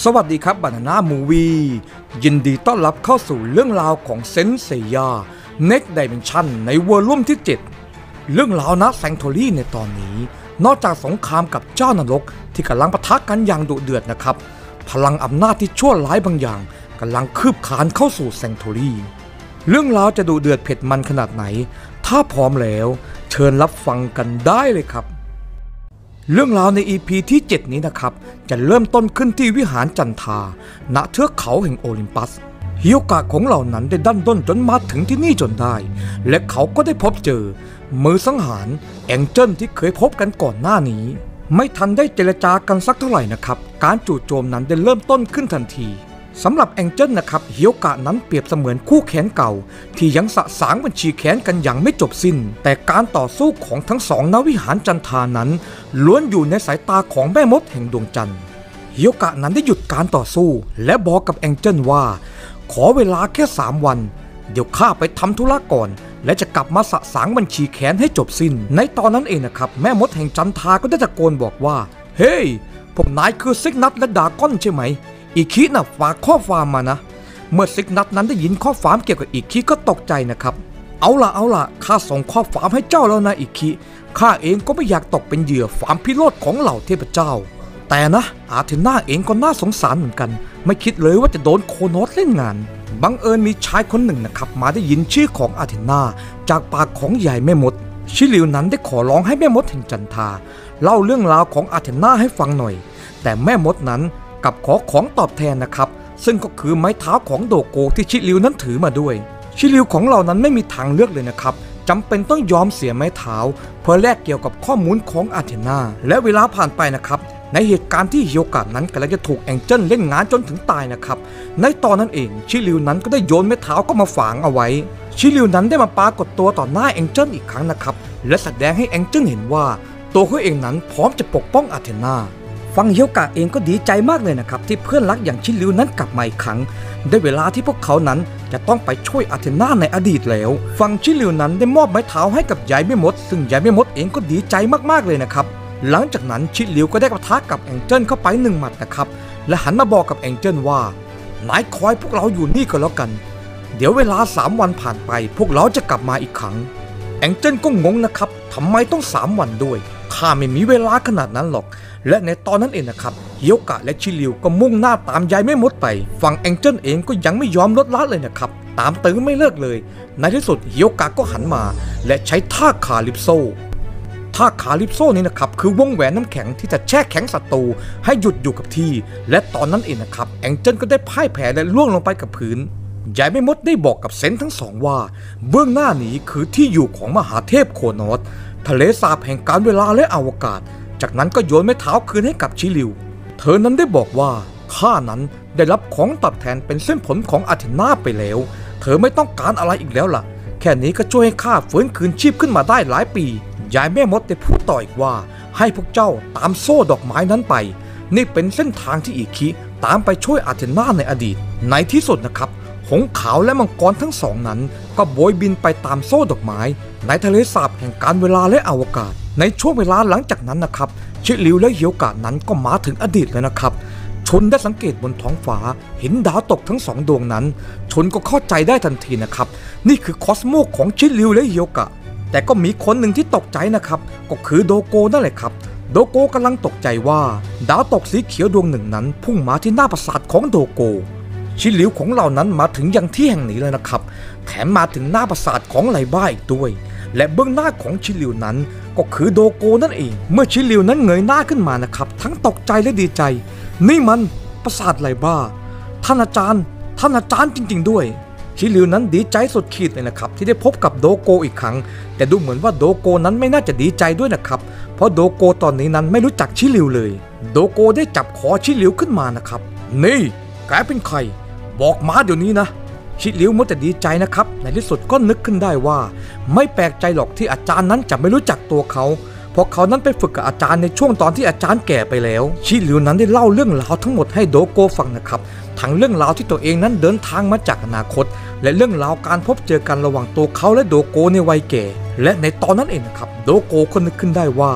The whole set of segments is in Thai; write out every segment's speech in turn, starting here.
สวัสดีครับบานาน่ามูวียินดีต้อนรับเข้าสู่เรื่องราวของเซนเซีย Next Dimension ในเวอร์ลุ่มที่ 7 เรื่องราวนะแซงโทรี่ในตอนนี้ นอกจากสงครามกับเจ้านรกที่กำลังปะทะกันอย่างดุเดือดนะครับ พลังอำนาจที่ชั่วร้ายบางอย่างกำลังคืบคานเข้าสู่แซงโทรี่เรื่องราวจะดุเดือดเผ็ดมันขนาดไหน ถ้าพร้อมแล้ว เชิญรับฟังกันได้เลยครับ เรื่องราวใน EP ที่ 7 นี้นะครับ จะเริ่มต้นขึ้นที่วิหารจันทา ณเทือกเขาแห่งโอลิมปัสฮิโอกะของเหล่านั้นได้ดันด้นจนมาถึงที่นี่จนได้ และเขาก็ได้พบเจอ มือสังหารแองเจิลที่เคยพบกันก่อนหน้านี้ ไม่ทันได้เจรจากันสักเท่าไหร่นะครับ การจู่โจมนั้นได้เริ่มต้นขึ้นทันที สำหรับแองเจิลนะครับเฮิโอกะนั้นเปรียบเสมือนคู่แขนเก่า ที่ยังสะสางบัญชีแขนกันอย่างไม่จบสิ้น แต่การต่อสู้ของทั้งสองนวิหารจันทานั้น ล้วนอยู่ในสายตาของแม่มดแห่งดวงจันทร์ฮิโอกะนั้นได้หยุดการต่อสู้ และบอกกับแองเจิลว่า ขอเวลาแค่3วัน เดี๋ยวข้าไปทำธุระก่อน และจะกลับมาสะสางบัญชีแขนให้จบสิ้น ในตอนนั้นเองนะครับแม่มดแห่งจันทาก็ได้ตะโกนบอกว่า เฮ้ยพวกนายคือซิกนัทและดาก้อนใช่ไหม อีคิน่ะฝากข้อความมานะ เมื่อซิกนัทนั้นได้ยินข้อความเกี่ยวกับอีคิก็ตกใจนะครับ เอาล่ะเอาล่ะข้าส่งข้อความให้เจ้าแล้วนะอีคิข้าเองก็ไม่อยากตกเป็นเหยื่อฝามพิโรธของเหล่าเทพเจ้า แต่นะอาเทน่าเองก็น่าสงสารเหมือนกัน ไม่คิดเลยว่าจะโดนโคโนสเล่นงานบังเอิญมีชายคนหนึ่งนะครับ มาได้ยินชื่อของอาเทนาจากปากของใหญ่แม่มด ชิลิวนั้นได้ขอร้องให้แม่มดแห่งจันทา เล่าเรื่องราวของอาเทนาให้ฟังหน่อย แต่แม่มดนั้น กับขอของตอบแทนนะครับ ซึ่งก็คือไม้เท้าของโดโกที่ชิริวนั้นถือมาด้วย ชิริวของเรานั้นไม่มีทางเลือกเลยนะครับจำเป็นต้องยอมเสียไม้เท้า เพื่อแลกเกี่ยวกับข้อมูลของอาเทนาและเวลาผ่านไปนะครับ ในเหตุการณ์ที่เฮียวกะนั้นกำลังจะถูกแองเจิลเล่นงานจนถึงตายนะครับ ในตอนนั้นเองชิริวนั้นก็ได้โยนไม้เท้าก็มาฝังเอาไว้ ชิริวนั้นได้มาปรากฏตัวต่อหน้าแองเจิลอีกครั้งนะครับ และแสดงให้แองเจิลเห็นว่า ตัวเขาเองนั้นพร้อมจะปกป้องอาเทนา ฝั่งเฮียวกะเองก็ดีใจมากเลยนะครับ ที่เพื่อนรักอย่างชิริวนั้นกลับมาอีกครั้งได้เวลาที่พวกเขานั้นจะต้องไปช่วยอาเทนาในอดีตแล้ว ฝั่งชิริวนั้นได้มอบไม้เท้าให้กับยายแม่มด ซึ่งยายแม่มดเองก็ดีใจมากๆเลยนะครับ หลังจากนั้นชิริวก็ได้ปะทะกับแองเจิลเข้าไปหนึ่งหมัดนะครับ และหันมาบอกกับแองเจิลว่านายคอยพวกเราอยู่นี่ก็แล้วกัน เดี๋ยวเวลา3วันผ่านไป พวกเราจะกลับมาอีกครั้ง แองเจิลก็งงนะครับทำไมต้อง3วันด้วยข้าไม่มีเวลาขนาดนั้นหรอก และในตอนนั้นเองนะครับเฮียวกะและชิริวก็มุ่งหน้าตามยายแม่มดไป ฝั่งแองเจิลเองก็ยังไม่ยอมลดละเลยนะครับ ตามตื้อไม่เลิกเลย ในที่สุดเฮียวกะก็หันมา และใช้ท่าคาลิปโซท่าคาลิปโซนี้นะครับคือวงแหวนน้ำแข็งที่จะแช่แข็งศัตรูให้หยุดอยู่กับที่ และตอนนั้นเองนะครับแองเจิลก็ได้พ่ายแพ้และร่วงลงไปกับพื้นยายแม่มดได้บอกกับเซนต์ทั้งสองว่า เบื้องหน้านี้คือที่อยู่ของมหาเทพโคโนสทะเลสาบแห่งการเวลาและอวกาศ จากนั้นก็โยนไม้เท้าคืนให้กับชิลิว เธอนั้นได้บอกว่าข้านั้นได้รับของตอบแทนเป็นเส้นผลของอาเทนาไปแล้ว เธอไม่ต้องการอะไรอีกแล้วล่ะ แค่นี้ก็ช่วยให้ข้าฟื้นคืนชีพขึ้นมาได้หลายปี ยายแม่มดได้พูดต่ออีกว่า ให้พวกเจ้าตามโซ่ดอกไม้นั้นไป นี่เป็นเส้นทางที่อีคิตามไปช่วยอาเทนาในอดีต ในที่สุดนะครับ หงขาวและมังกรทั้งสองนั้น ก็โบยบินไปตามโซ่ดอกไม้ ในทะเลสาบแห่งการเวลาและอวกาศ ในช่วงเวลาหลังจากนั้นนะครับ ชิลิวและเฮียวกานั้นก็มาถึงอดีตแล้วนะครับ ชนได้สังเกตบนท้องฟ้า เห็นดาวตกทั้งสองดวงนั้น ชนก็เข้าใจได้ทันทีนะครับ นี่คือคอสโมของชิลิวและเฮียวกะ แต่ก็มีคนหนึ่งที่ตกใจนะครับ ก็คือโดโกนั่นแหละครับ โดโกกำลังตกใจว่า ดาวตกสีเขียวดวงหนึ่งนั้น พุ่งมาที่หน้าปราสาทของโดโกชิลิวของเรานั้นมาถึงยังที่แห่งนี้แล้วนะครับ แถมมาถึงหน้าปราสาทของไลบ้าอีกด้วย และเบื้องหน้าของชิลิวนั้น ก็คือโดโกนั่นเอง เมื่อชิลิวนั้นเงยหน้าขึ้นมานะครับ ทั้งตกใจและดีใจ นี่มันปราสาทไลบ้า ท่านอาจารย์ ท่านอาจารย์จริง ๆ ด้วย ชิลิวนั้นดีใจสุดขีดเลยนะครับ ที่ได้พบกับโดโกอีกครั้ง แต่ดูเหมือนว่าโดโกนั้นไม่น่าจะดีใจด้วยนะครับ เพราะโดโกตอนนี้นั้นไม่รู้จักชิลิวเลย โดโกได้จับคอชิลิวขึ้นมานะครับ นี่ แกเป็นใคร บอกมาเดี๋ยวนี้นะ ชิลิวมัวแต่ดีใจนะครับ ในที่สุดก็นึกขึ้นได้ว่า ไม่แปลกใจหรอกที่อาจารย์นั้นจะไม่รู้จักตัวเขา เพราะเขานั้นไปฝึกกับอาจารย์ในช่วงตอนที่อาจารย์แก่ไปแล้ว ชิลิวนั้นได้เล่าเรื่องราวทั้งหมดให้โดโกฟังนะครับ ทั้งเรื่องราวที่ตัวเองนั้นเดินทางมาจากอนาคต และเรื่องราวการพบเจอกันระหว่างตัวเขาและโดโกในวัยแก่ และในตอนนั้นเองนะครับ โดโกก็นึกขึ้นได้ว่า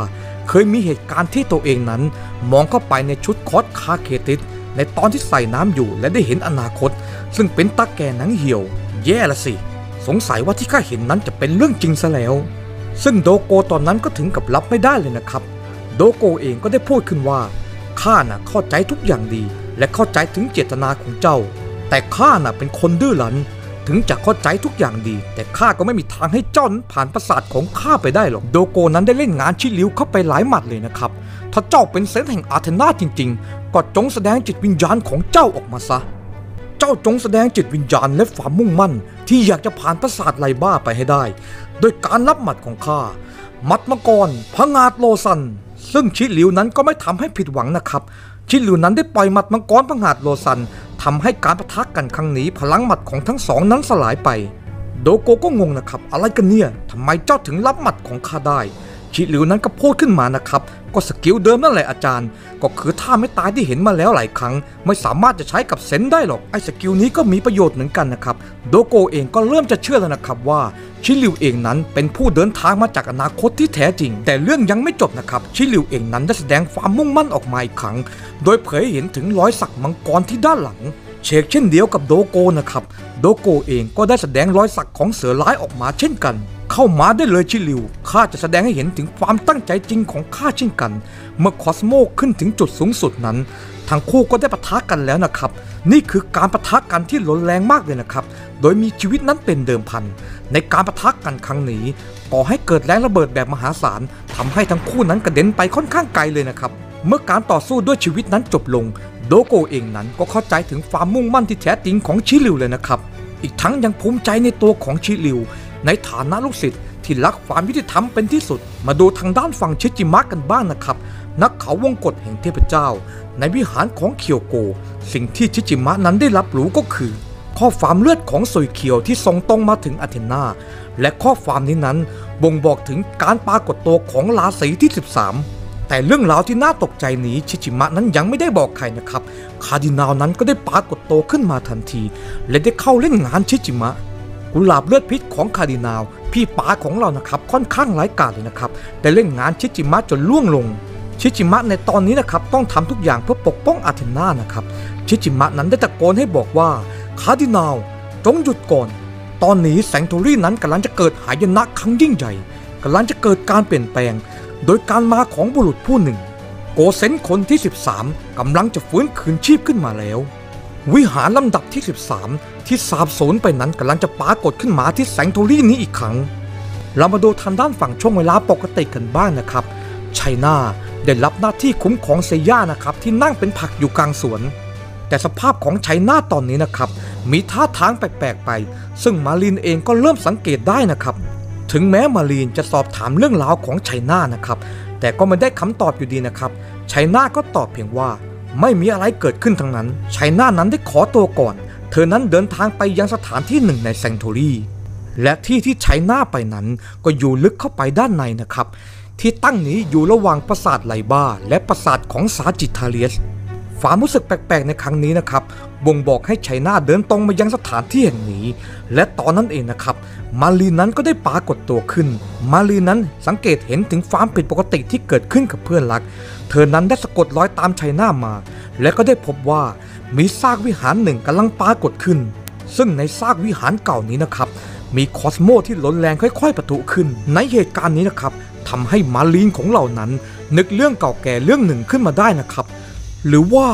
เคยมีเหตุการณ์ที่ตัวเองนั้น มองเข้าไปในชุดคอสคาเคติส ในตอนที่ใส่น้ำอยู่และได้เห็นอนาคต ซึ่งเป็นตาแก่หนังเหี่ยว แย่ละสิ สงสัยว่าที่ข้าเห็นนั้นจะเป็นเรื่องจริงซะแล้ว ซึ่งโดโกตอนนั้นก็ถึงกับรับไม่ได้เลยนะครับ โดโกเองก็ได้พูดขึ้นว่าข้าน่ะเข้าใจทุกอย่างดี และเข้าใจถึงเจตนาของเจ้า แต่ข้าน่ะเป็นคนดื้อรั้น ถึงจะเข้าใจทุกอย่างดี แต่ข้าก็ไม่มีทางให้เจ้านั้นผ่านปราสาทของข้าไปได้หรอก โดโกนั้นได้เล่นงานชิลิวเข้าไปหลายหมัดเลยนะครับถ้าเจ้าเป็น Saint แห่งอาเทนาจริง ๆ ก็จงแสดงจิตวิญญาณของเจ้าออกมาซะ เจ้าจงแสดงจิตวิญญาณและความมุ่งมั่น ที่อยากจะผ่านปราสาทไลบ้าไปให้ได้ โดยการรับหมัดของข้าหมัดมังกรผงาดโลซัน ซึ่งชิลิวนั้นก็ไม่ทำให้ผิดหวังนะครับ ชิลิวนั้นได้ปล่อยหมัดมังกรผงาดโลซันทำให้การปะทะกันครั้งนี้พลังหมัดของทั้งสองนั้นสลายไป โดโกก็งงนะครับ อะไรกันเนี่ยทำไมเจ้าถึงรับหมัดของข้าได้ ชิลิวนั้นก็พูดขึ้นมานะครับ ก็ skill เดิมนั่นแหละอาจารย์ ก็คือท่าไม่ตายที่เห็นมาแล้วหลายครั้ง ไม่สามารถจะใช้กับ Saint ได้หรอกไอ้ skill นี้ก็มีประโยชน์เหมือนกันนะครับโดโกเองก็เริ่มจะเชื่อแล้วนะครับว่าชิลิวเองนั้นเป็นผู้เดินทางมาจากอนาคตที่แท้จริง แต่เรื่องยังไม่จบนะครับชิลิวเองนั้นได้แสดงความมุ่งมั่นออกมาอีกครั้ง โดยเผยเห็นถึงรอยสักมังกรที่ด้านหลัง เชกเช่นเดียวกับโดโกนะครับ โดโกเองก็ได้แสดงรอยสักของเสือร้ายออกมาเช่นกัน เข้ามาได้เลยชิลิวข้าจะแสดงให้เห็นถึงความตั้งใจจริงของข้าเช่นกัน เมื่อคอสโมขึ้นถึงจุดสูงสุดนั้นทั้งคู่ก็ได้ปะทะกันแล้วนะครับ นี่คือการปะทะกันที่รุนแรงมากเลยนะครับ โดยมีชีวิตนั้นเป็นเดิมพัน ในการปะทะกันครั้งนี้ก่อให้เกิดแรงระเบิดแบบมหาศาลทำให้ทั้งคู่นั้นกระเด็นไปค่อนข้างไกลเลยนะครับ เมื่อการต่อสู้ด้วยชีวิตนั้นจบลง โดโกเองนั้นก็เข้าใจถึงความมุ่งมั่นที่แท้จริงของชิลิวเลยนะครับ อีกทั้งยังภูมิใจในตัวของชิลิว ในฐานะลูกศิษย์ที่รักความยุติธรรมเป็นที่สุด มาดูทางด้านฝั่งชิจิมะกันบ้างนะครับ นักเขาวงกฏแห่งเทพเจ้า ในวิหารของเคียวโก สิ่งที่ชิจิมะนั้นได้รับรู้ก็คือ ข้อความเลือดของซุยเคียวที่ส่งตรงมาถึงอาเทนาและข้อความนี้นั้นบ่งบอกถึงการปรากฏตัวของราศีที่ 13 แต่เรื่องราวที่น่าตกใจนี้ชิจิมะนั้นยังไม่ได้บอกใครนะครับ คาร์ดินาลนั้นก็ได้ปรากฏตัวขึ้นมาทันที และได้เข้าเล่นงานชิจิมะ กุหลาบเลือดพิษของคาร์ดินาลพี่ป๋าของเรานะครับค่อนข้างร้ายกาจเลยนะครับแต่เล่นงานชิจิมะจนร่วงลง ชิจิมะในตอนนี้นะครับต้องทำทุกอย่างเพื่อปกป้องอาเทนา นะครับ ชิจิมะนั้นได้ตะโกนให้บอกว่าคาร์ดินาลจงหยุดก่อน ตอนนี้แซงโทรี่นั้นกำลังจะเกิดหายนะครั้งยิ่งใหญ่กำลังจะเกิดการเปลี่ยนแปลง โดยการมาของบุรุษผู้หนึ่ง Gold Saint คนที่ 13 กำลังจะฟื้นคืนชีพขึ้นมาแล้ว วิหารลำดับที่ 13 ที่สาบสูญไปนั้นกำลังจะปรากฏขึ้นมาที่แซงโทรี่นี้อีกครั้ง เรามาดูทางด้านฝั่งช่วงเวลาปกติกันบ้างนะครับไชน่าได้รับหน้าที่คุ้มของเซย่านะครับที่นั่งเป็นผักอยู่กลางสวน แต่สภาพของไชน่าตอนนี้นะครับมีท่าทางแปลกๆไป ซึ่งมารีนเองก็เริ่มสังเกตได้นะครับ ถึงแม้มารีนจะสอบถามเรื่องราวของไชน่านะครับ แต่ก็ไม่ได้คำตอบอยู่ดีนะครับไชน่าก็ตอบเพียงว่า ไม่มีอะไรเกิดขึ้นทั้งนั้นไชน่านั้นได้ขอตัวก่อน เธอนั้นเดินทางไปยังสถานที่หนึ่งในแซงโทรีและที่ที่ไชน่าไปนั้นก็อยู่ลึกเข้าไปด้านในนะครับ ที่ตั้งนี้อยู่ระหว่างปราสาทไลบ้า และปราสาทของสาจิตทาเลียส ความรู้สึกแปลกๆในครั้งนี้นะครับบ่งบอกให้ไชน่าเดินตรงมายังสถานที่แห่งนี้ และตอนนั้นเองนะครับ มารีนั้นก็ได้ปรากฏตัวขึ้น มารีนั้นสังเกตเห็นถึงความผิดปกติที่เกิดขึ้นกับเพื่อนรัก เธอนั้นได้สะกดรอยตามไชน่ามา และก็ได้พบว่ามีซากวิหารหนึ่งกำลังปรากฏขึ้น ซึ่งในซากวิหารเก่านี้นะครับ มีคอสโมที่ล้นแรงค่อยๆประทุขึ้น ในเหตุการณ์นี้นะครับทำให้มารีนของเหล่านั้น นึกเรื่องเก่าแก่เรื่องหนึ่งขึ้นมาได้นะครับ หรือว่า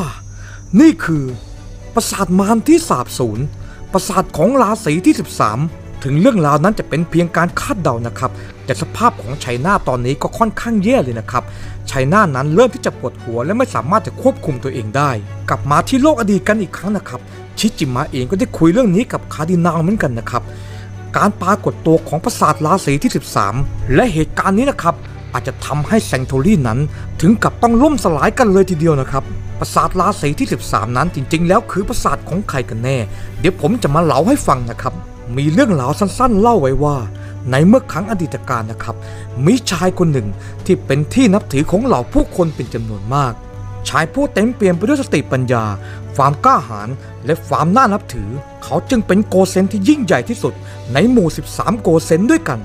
นี่คือปราสาทมารที่สาบสูญปราสาทของราศีที่ 13 ถึงเรื่องราวนั้นจะเป็นเพียงการคาดเดานะครับ แต่สภาพของไชน่าตอนนี้ก็ค่อนข้างแย่เลยนะครับไชน่านั้นเริ่มที่จะปวดหัวและไม่สามารถจะควบคุมตัวเองได้ กลับมาที่โลกอดีตกันอีกครั้งนะครับ ชิจิมะเองก็ได้คุยเรื่องนี้กับคาร์ดินาลเหมือนกันนะครับ การปรากฏตัวของปราสาทราศีที่ 13 และเหตุการณ์นี้นะครับอาจจะทำให้แซงโทรี่นั้นถึงกับต้องล่มสลายกันเลยทีเดียวนะครับ ปราสาทราศีที่ 13 นั้นจริง ๆ แล้วคือปราสาทของใครกันแน่ เดี๋ยวผมจะมาเล่าให้ฟังนะครับ มีเรื่องราวสั้นๆ เล่าไว้ว่า ในเมื่อครั้งอดีตการนะครับ มีชายคนหนึ่งที่เป็นที่นับถือของเหล่าผู้คนเป็นจำนวนมาก ชายผู้เต็มเปี่ยมไปด้วยสติปัญญา ความกล้าหาญและความน่านับถือ เขาจึงเป็น Gold Saint ที่ยิ่งใหญ่ที่สุด ในหมู่ 13 Gold Saint ด้วยกัน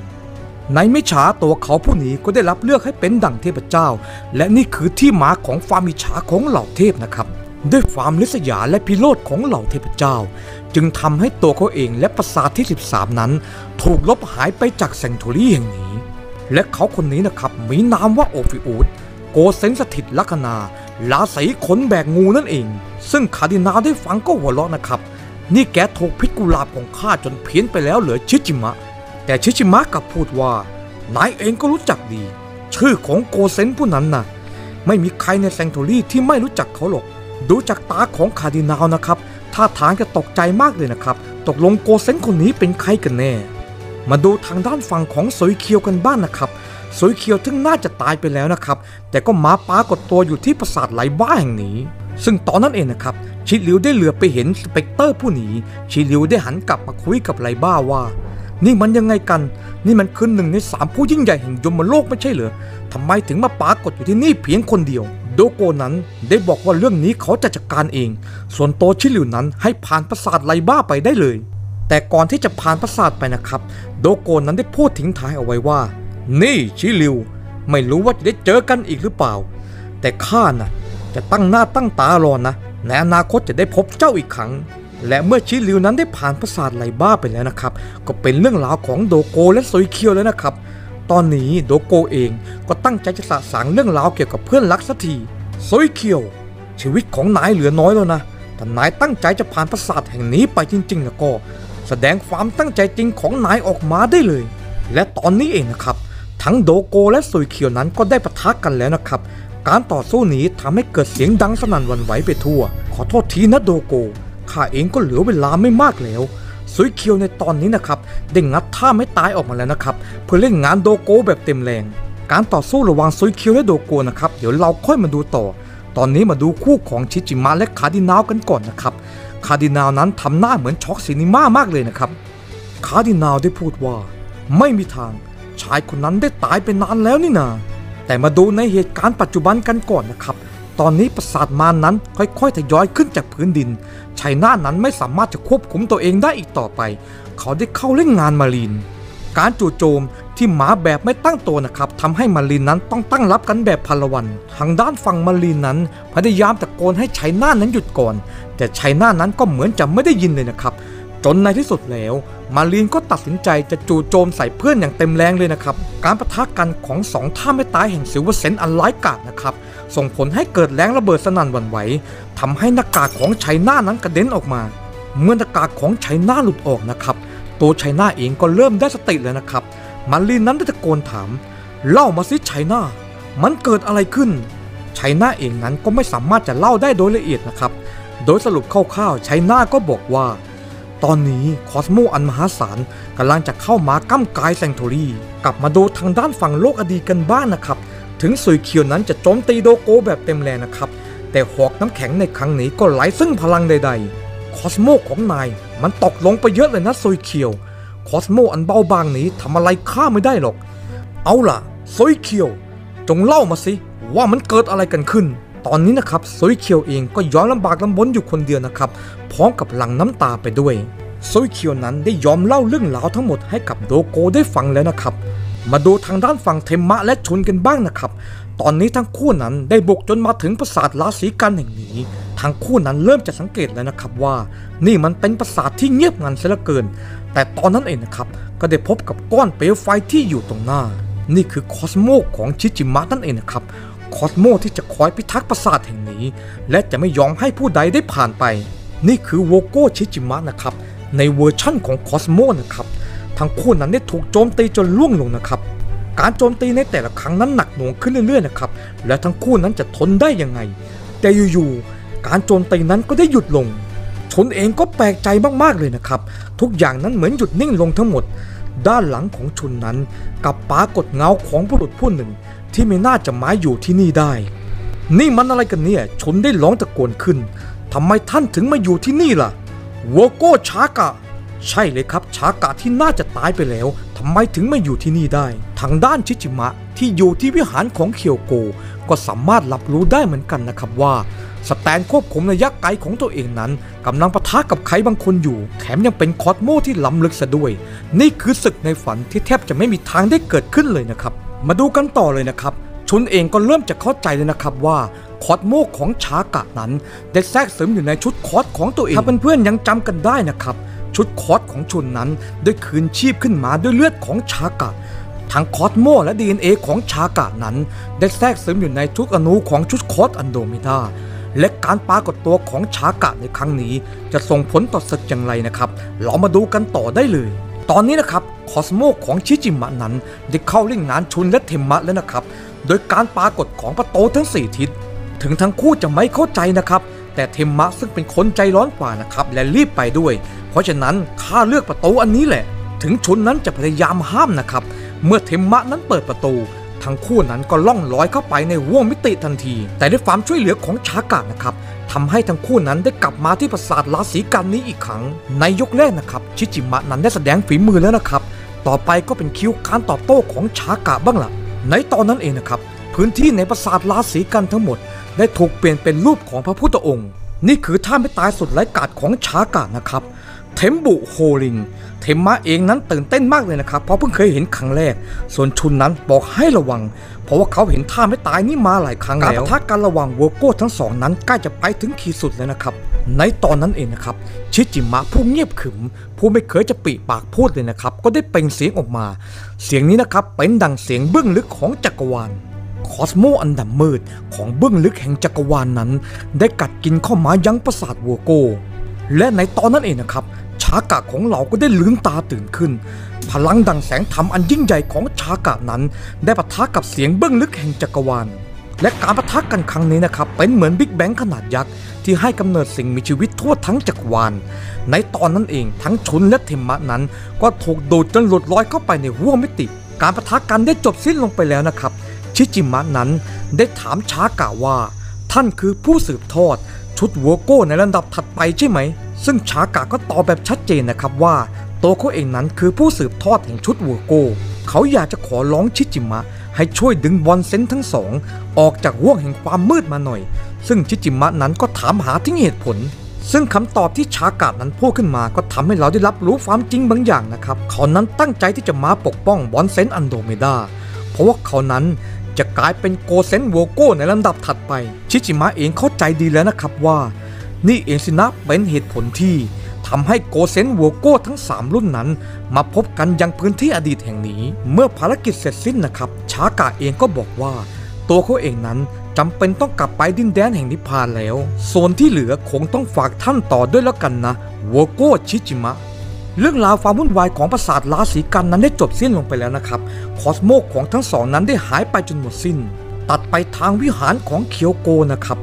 ในไม่ช้าตัวเขาผู้นี้ก็ได้รับเลือกให้เป็นดั่งเทพเจ้า และนี่คือที่มาของความอิจฉาของเหล่าเทพนะครับ ด้วยความลิษยาและพิโรธของเหล่าเทพเจ้า จึงทำให้ตัวเขาเองและปราสาทที่ 13 นั้น ถูกลบหายไปจากแซงโทรีแห่งนี้ และเขาคนนี้นะครับมีนามว่าโอฟิอูด Gold Saint สถิตลัคนาราศีคนแบกงูนั่นเอง ซึ่งคาร์ดินาลได้ฟังก็หัวเราะนะครับ นี่แกถูกพิษกุหลาบของข้าจนเพี้ยนไปแล้วเหรอชิจิมะ แต่ชิจิมะกลับพูดว่านายเองก็รู้จักดี ชื่อของ Gold Saint ผู้นั้นนะไม่มีใครในแซงโทรี่ที่ไม่รู้จักเขาหรอก ดูจากตาของคาร์ดินาลนะครับท่าทางจะตกใจมากเลยนะครับ ตกลง Gold Saint คนนี้เป็นใครกันแน่ มาดูทางด้านฝั่งของซุยเคียวกันบ้างนะครับซุยเคียวถึงน่าจะตายไปแล้วนะครับ แต่ก็มาปรากฏตัวอยู่ที่ปราสาทไลบ้าแห่งนี้ ซึ่งตอนนั้นเองนะครับ ชิลิวได้เหลือบไปเห็น Specter ผู้นี้ชิลิวได้หันกลับมาคุยกับไลบ้าว่า นี่มันยังไงกัน นี่มันคือหนึ่งในสามผู้ยิ่งใหญ่แห่งยมโลกไม่ใช่เหรอทำไมถึงมาปรากฏอยู่ที่นี่เพียงคนเดียว โดโกนั้นได้บอกว่าเรื่องนี้เขาจะจัดการเอง ส่วนตัวชิลิวนั้นให้ผ่านปราสาทไลบ้าไปได้เลย แต่ก่อนที่จะผ่านปราสาทไปนะครับ โดโกนั้นได้พูดทิ้งท้ายเอาไว้ว่า นี่ชิลิว ไม่รู้ว่าจะได้เจอกันอีกหรือเปล่า แต่ข้าน่ะจะตั้งหน้าตั้งตารอนะในอนาคตจะได้พบเจ้าอีกครั้ง และเมื่อชิลิวนั้นได้ผ่านปราสาทไหลบ้าไปแล้วนะครับ ก็เป็นเรื่องราวของโดโกและโซยเคียวแล้วนะครับ ตอนนี้โดโกเองก็ตั้งใจจะสะสางเรื่องราวเกี่ยวกับเพื่อนรักสักทีโซยเคียว ชีวิตของนายเหลือน้อยแล้วนะแต่นายตั้งใจจะผ่านปราสาทแห่งนี้ไปจริงๆแล้วก็ แสดงความตั้งใจจริงของนายออกมาได้เลย และตอนนี้เองนะครับ ทั้งโดโกและซุยเคียวนั้นก็ได้ปะทะกันแล้วนะครับ การต่อสู้นี้ทำให้เกิดเสียงดังสนั่นวันไหวไปทั่ว ขอโทษทีนะโดโก ข้าเองก็เหลือเวลาไม่มากแล้วซุยเคียวในตอนนี้นะครับได้งัดท่าไม่ตายออกมาแล้วนะครับเพื่อเล่นงานโดโกแบบเต็มแรง การต่อสู้ระหว่างซุยเคียวและโดโกนะครับเดี๋ยวเราค่อยมาดูต่อ ตอนนี้มาดูคู่ของชิจิมะและคาดินาลกันก่อนนะครับคาดินาลนั้นทำหน้าเหมือนช็อกซีนิม่ามากเลยนะครับคาดินาลได้พูดว่า ไม่มีทางชายคนนั้นได้ตายไปนานแล้วนี่นา แต่มาดูในเหตุการณ์ปัจจุบันกันก่อนนะครับ ตอนนี้ปราสาทมารนนั้นค่อยๆทยอยขึ้นจากพื้นดินชายหน้านั้นไม่สามารถจะควบคุมตัวเองได้อีกต่อไป เขาได้เข้าเล่นงานมารีน การจู่โจมที่หมาแบบไม่ตั้งตัวนะครับทำให้มารีนนั้นต้องตั้งรับกันแบบพลวัน ทางด้านฝั่งมารีนนั้นพยายามตะโกนให้ชัยนานั้นหยุดก่อน แต่ชัยนานั้นก็เหมือนจะไม่ได้ยินเลยนะครับ จนในที่สุดแล้ว มารีนก็ตัดสินใจจะจู่โจมใส่เพื่อนอย่างเต็มแรงเลยนะครับ การปะทะกันของสองท่าไม่ตายแห่ง Silver Saint อันร้ายกาจนะครับ ส่งผลให้เกิดแรงระเบิดสนั่นหวั่นไหวทำให้หน้ากากของชัยนานั้นกระเด็นออกมา เมื่อหน้ากากของชัยนาหลุดออกนะครับ ตัวชัยนาเองก็เริ่มได้สติแล้วนะครับ มารีนนั้นได้ตะโกนถาม เล่ามาสิชัยนามันเกิดอะไรขึ้นชัยนาเองนั้นก็ไม่สามารถจะเล่าได้โดยละเอียดนะครับ โดยสรุปคร่าวๆชัยนาก็บอกว่า ตอนนี้ cosmo อันมหาศาลกำลังจะเข้ามากล้ำกราย Sanctuary กลับมาดูทางด้านฝั่งโลกอดีตกันบ้างนะครับ ถึงสุยเคียวนั้นจะโจมตีโดโกแบบเต็มแรงนะครับ แต่หอกน้ำแข็งในครั้งนี้ก็ไร้ซึ่งพลังใดๆ cosmo ของนาย มันตกลงไปเยอะเลยนะซุยเคียว คอสโมอันเบาบางนี้ทำอะไรข้าไม่ได้หรอก เอาล่ะซุยเคียว จงเล่ามาสิว่ามันเกิดอะไรกันขึ้น ตอนนี้นะครับโซยเคียวเองก็ย้อนลำบากลำบนอยู่คนเดียวนะครับพร้อมกับหลั่งน้ำตาไปด้วยโซยเคียวนั้นได้ยอมเล่าเรื่องราวทั้งหมดให้กับโดโกได้ฟังแล้วนะครับ มาดูทางด้านฝั่งเทมมะและชุนกันบ้างนะครับ ตอนนี้ทั้งคู่นั้นได้บุกจนมาถึงปราสาทลาสีกันแห่งนี้ทั้งคู่นั้นเริ่มจะสังเกตแล้วนะครับว่า นี่มันเป็นปราสาทที่เงียบงันเสียเหลือเกิน แต่ตอนนั้นเองนะครับก็ได้พบกับก้อนเปลวไฟที่อยู่ตรงหน้า นี่คือ cosmo ของชิจิมะนั่นเองนะครับ cosmo ที่จะคอยพิทักษ์ปราสาทแห่งนี้ และจะไม่ยอมให้ผู้ใดได้ผ่านไป นี่คือโวโก้ชิจิมะนะครับ ในเวอร์ชั่นของ cosmo นะครับ ทั้งคู่นั้นได้ถูกโจมตีจนร่วงลงนะครับ การโจมตีในแต่ละครั้งนั้นหนักหน่วงขึ้นเรื่อยๆนะครับ และทั้งคู่นั้นจะทนได้ยังไง แต่อยู่ๆ การโจมตีนั้นก็ได้หยุดลง ชนเองก็แปลกใจมากๆเลยนะครับ ทุกอย่างนั้นเหมือนหยุดนิ่งลงทั้งหมด ด้านหลังของชุนนั้นกับปรากฏเงาของบุรุษผู้หนึ่ง ที่ไม่น่าจะมาอยู่ที่นี่ได้ นี่มันอะไรกันเนี่ยชนได้ร้องตะโกนขึ้นทำไมท่านถึงมาอยู่ที่นี่ล่ะวโก้ชากะ ใช่เลยครับชากะที่น่าจะตายไปแล้วทำไมถึงมาอยู่ที่นี่ได้ ทางด้านชิจิมะที่อยู่ที่วิหารของเคียวโก ก็สามารถรับรู้ได้เหมือนกันนะครับว่าสแตนควบคุมระยะไกลของตัวเองนั้นกำลังปะทะกับใครบางคนอยู่ แถมยังเป็นคอสโมที่ล้ำลึกซะด้วย นี่คือศึกในฝันที่แทบจะไม่มีทางได้เกิดขึ้นเลยนะครับ มาดูกันต่อเลยนะครับ ชุนเองก็เริ่มจะเข้าใจเลยนะครับว่าคอสโมของชากะนั้นได้แทรกเสริมอยู่ในชุดคอสของตัวเองถ้าเพื่อนๆยังจำกันได้นะครับ ชุดคอสของชุนนั้นได้คืนชีพขึ้นมาด้วยเลือดของชากะทั้งคอสโมและ DNA ของชากะนั้น ได้แทรกเสริมอยู่ในทุกอนุของชุดคอสอันโดมิดาและการปรากฏตัวของชากะในครั้งนี้ จะส่งผลต่อศึกอย่างไรนะครับ เรามาดูกันต่อได้เลย ตอนนี้นะครับคอสโมของชิจิมะนั้นได้เข้าเล่นงานชุนและเทมมะแล้วนะครับ โดยการปรากฏของประตูทั้ง 4 ทิศ ถึงทั้งคู่จะไม่เข้าใจนะครับ แต่เทมมะซึ่งเป็นคนใจร้อนกว่านะครับและรีบไปด้วย เพราะฉะนั้นข้าเลือกประตูอันนี้แหละ ถึงชุนนั้นจะพยายามห้ามนะครับ เมื่อเทมมะนั้นเปิดประตู ทั้งคู่นั้นก็ล่องลอยเข้าไปในห่วงมิติทันที แต่ด้วยความช่วยเหลือของชากานะครับทำให้ทั้งคู่นั้นได้กลับมาที่ปราสาทราศีกันนี้อีกครั้ง ในยกแรกนะครับ ชิจิมะนั้นได้แสดงฝีมือแล้วนะครับ ต่อไปก็เป็นคิวการตอบโต้ของชากะบ้างล่ะ ในตอนนั้นเองนะครับ พื้นที่ในปราสาทราศีกันทั้งหมด ได้ถูกเปลี่ยนเป็นรูปของพระพุทธองค์ นี่คือท่าไม่ตายสุดไร้กาจของชากะนะครับ เทมบุโฮลิง เทมมะเองนั้นตื่นเต้นมากเลยนะครับ เพราะเพิ่งเคยเห็นครั้งแรก ส่วนชุนนั้นบอกให้ระวัง เพราะว่าเขาเห็นท่าไม่ตายนี่มาหลายครั้งแล้ว การปะทะกันระหว่างวัวโก้ทั้งสองนั้นใกล้จะไปถึงขีดสุดแล้วนะครับ ในตอนนั้นเองนะครับ ชิจิมะผู้เงียบขรึม ผู้ไม่เคยจะปีปากพูดเลยนะครับ ก็ได้เปล่งเสียงออกมา เสียงนี้นะครับเป็นดังเสียงเบื้องลึกของจักรวาลคอสโมอันดำมืดของเบื้องลึกแห่งจักรวาลนนั้น ได้กัดกินเข้ามายังประสาทวัวโก และในตอนนั้นเองนะครับ ชากะของเราก็ได้ลืมตาตื่นขึ้น พลังดังแสงธรรมอันยิ่งใหญ่ของชากะนั้น ได้ปะทะกับเสียงเบื้องลึกแห่งจักรวาล และการปะทะกันครั้งนี้นะครับ เป็นเหมือนบิ๊กแบงขนาดยักษ์ที่ให้กำเนิดสิ่งมีชีวิตทั่วทั้งจักรวาล ในตอนนั้นเองทั้งชุนและเทมมะนั้น ก็ถูกโดดจนหลุดลอยเข้าไปในห้วงมิติ การปะทะกันได้จบสิ้นลงไปแล้วนะครับ ชิจิมะนั้นได้ถามชากะว่า ท่านคือผู้สืบทอดชุดวัวโก้ในลำดับถัดไปใช่ไหม ซึ่งชากะก็ตอบแบบชัดเจนนะครับว่า ตัวเขาเองนั้นคือผู้สืบทอดแห่งชุดวัวโก้เขาอยากจะขอร้องชิจิมะ ให้ช่วยดึงบอลเซนทั้งสอง ออกจากห่วงแห่งความมืดมาหน่อย ซึ่งชิจิมะนั้นก็ถามหาถึงเหตุผล ซึ่งคำตอบที่ชากะนั้นพูดขึ้นมาก็ทำให้เราได้รับรู้ความจริงบางอย่างนะครับ เขานั้นตั้งใจที่จะมาปกป้อง Bronze Saint Andromeda เพราะว่าเขานั้นจะกลายเป็น Gold Saint Virgo ในลำดับถัดไป ชิจิมะเองเข้าใจดีแล้วนะครับว่า นี่เองสินะเป็นเหตุผลที่ทำให้ Gold Saint Virgo ทั้ง 3 รุ่นนั้น มาพบกันยังพื้นที่อดีตแห่งนี้ เมื่อภารกิจเสร็จสิ้นนะครับ ชากะเองก็บอกว่า ตัวเขาเองนั้นจำเป็นต้องกลับไปดินแดนแห่งนิพพานแล้ว ส่วนที่เหลือคงต้องฝากท่านต่อด้วยแล้วกันนะโวโก้ชิจิมะเรื่องราวความวุ่นวายของปราสาทราศีกันนั้นได้จบสิ้นลงไปแล้วนะครับ คอสโมของทั้งสองนั้นได้หายไปจนหมดสิ้น ตัดไปทางวิหารของเคียวโกนะครับ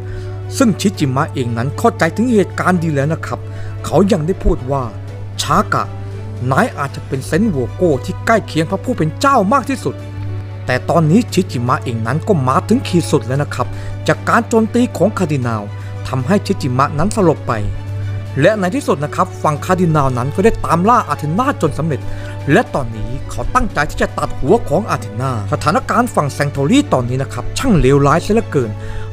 ซึ่งชิจิมะเองนั้นเข้าใจถึงเหตุการณ์ดีแล้วนะครับ เขายังได้พูดว่าชากะนายอาจจะเป็นเซนโวโก้ที่ใกล้เคียงพระผู้เป็นเจ้ามากที่สุด แต่ตอนนี้ชิจิมะเองนั้นก็มาถึงขีดสุดแล้วนะครับ จากการโจมตีของคาร์ดินาลทำให้ชิจิมะนั้นสลบไป และในที่สุดนะครับฝั่งคาร์ดินาลนั้นก็ได้ตามล่าอาเทนาจนสำเร็จ และตอนนี้เขาตั้งใจที่จะตัดหัวของอาเทนาสถานการณ์ฝั่ง Sanctuary ตอนนี้นะครับช่างเลวร้ายเสียเหลือเกิน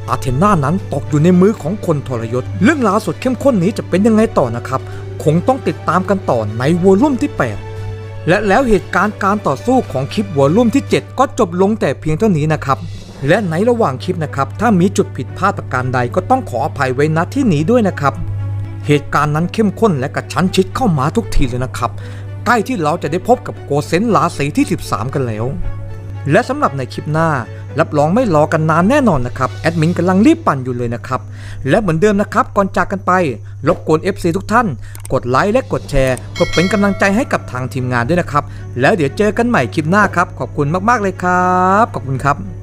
อาเทนานั้นตกอยู่ในมือของคนทรยศ เรื่องราวสุดเข้มข้นนี้จะเป็นยังไงต่อนะครับ คงต้องติดตามกันต่อใน volume ที่ 8 และแล้วเหตุการณ์การต่อสู้ของคลิปวอลลุ่มที่ 7 ก็จบลงแต่เพียงเท่านี้นะครับ และในระหว่างคลิปนะครับ ถ้ามีจุดผิดพลาดประการใดก็ต้องขออภัยไว้ณที่นี้ด้วยนะครับ เหตุการณ์นั้นเข้มข้นและกระชั้นชิดเข้ามาทุกทีเลยนะครับ ใกล้ที่เราจะได้พบกับโกเซนลาสีที่ 13 กันแล้ว และสำหรับในคลิปหน้า รับรองไม่รอกันนานแน่นอนนะครับแอดมินกำลังรีบปั่นอยู่เลยนะครับ และเหมือนเดิมนะครับก่อนจากกันไปรบกวน FC ทุกท่าน กดไลค์และกดแชร์เพื่อเป็นกำลังใจให้กับทางทีมงานด้วยนะครับ แล้วเดี๋ยวเจอกันใหม่คลิปหน้าครับ ขอบคุณมากๆเลยครับ ขอบคุณครับ